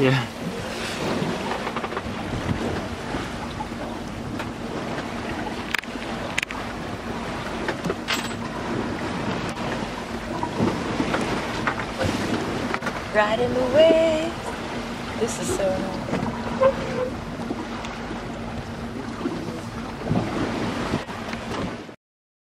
Yeah. Riding away. This is so annoying.